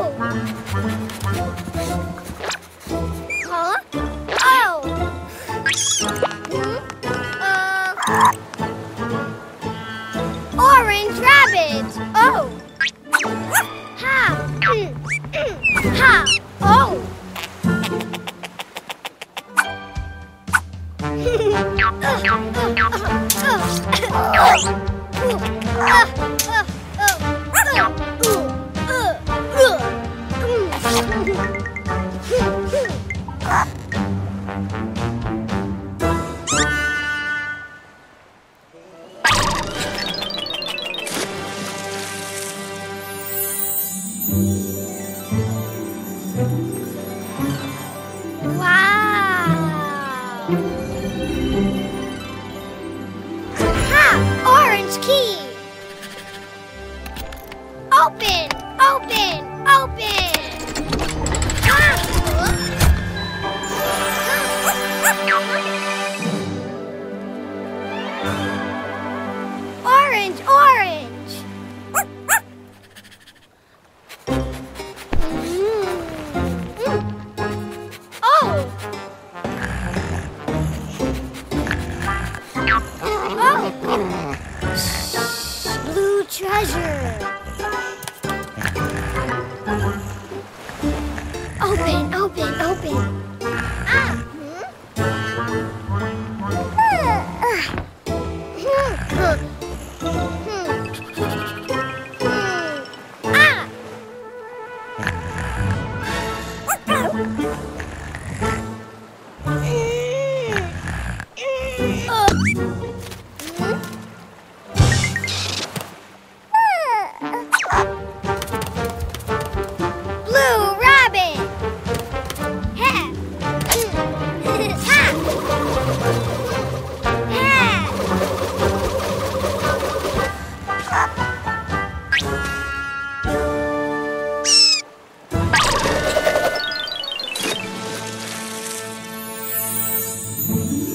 Oh. Oh. Hmm? Orange rabbit. Oh. Ha. Mm, mm, Ha. Oh. Wow! Open, open. Ah. Wow.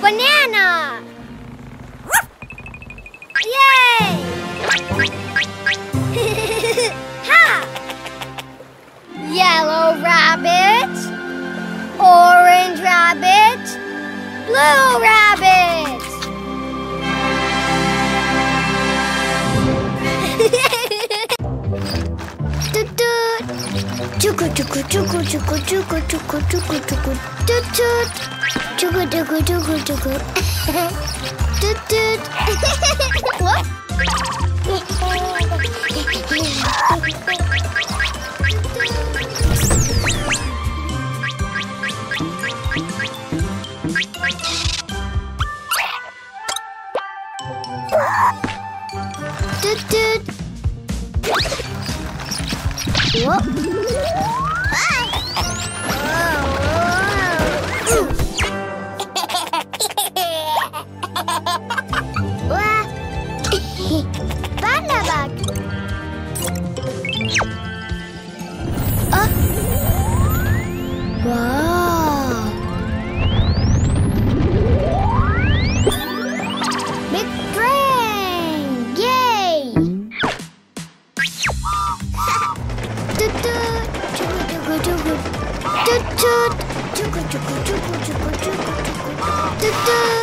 Banana. Yay. ha. Yellow rabbit. Orange rabbit. Blue rabbit. チョコチョコチョコチョコチョコチョコチュクチュクトゥトゥチュクチュクチュクチュクトゥトゥわっうん。Oh. do, do.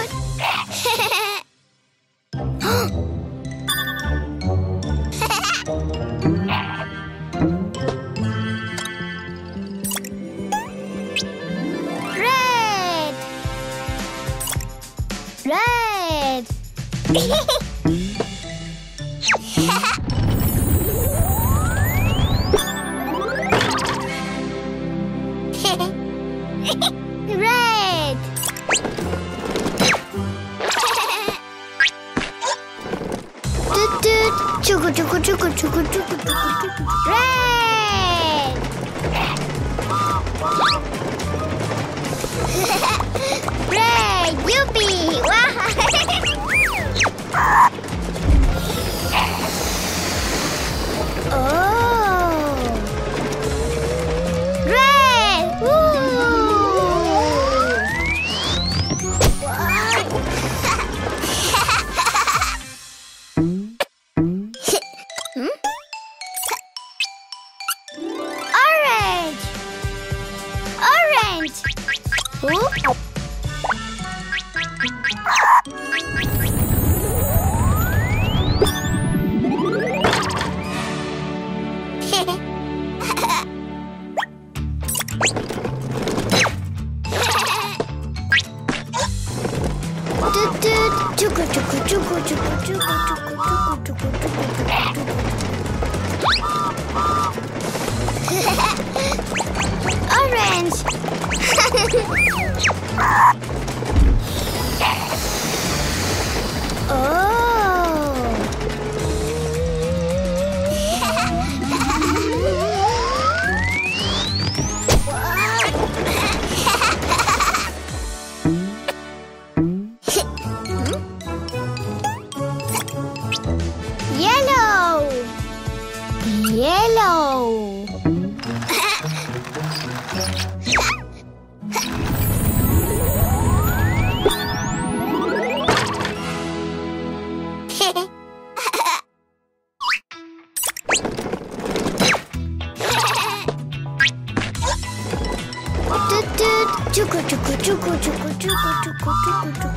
Ha ha ha! friends! oh! cuckoo, cuckoo, cuckoo, cuckoo.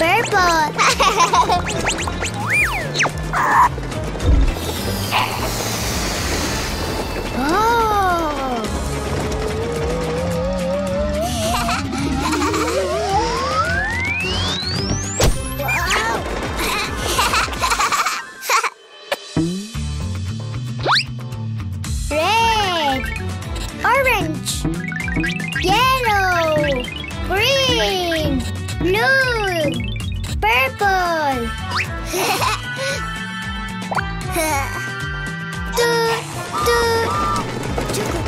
Purple. Red, orange, yellow, green, blue, purple. do, do.